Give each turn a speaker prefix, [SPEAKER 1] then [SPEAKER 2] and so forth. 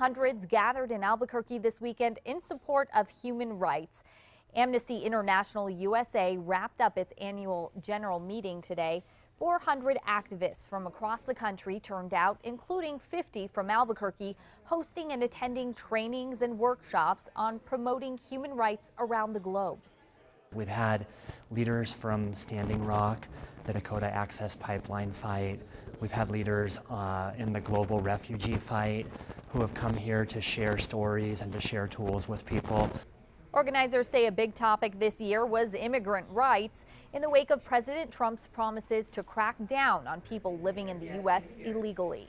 [SPEAKER 1] Hundreds gathered in Albuquerque this weekend in support of human rights. Amnesty International USA wrapped up its annual general meeting today. 400 activists from across the country turned out, including 50 from Albuquerque, hosting and attending trainings and workshops on promoting human rights around the globe.
[SPEAKER 2] We've had leaders from Standing Rock, the Dakota Access Pipeline fight. We've had leaders uh, in the global refugee fight who have come here to share stories and to share tools with people.
[SPEAKER 1] Organizers say a big topic this year was immigrant rights in the wake of President Trump's promises to crack down on people living in the U.S. illegally.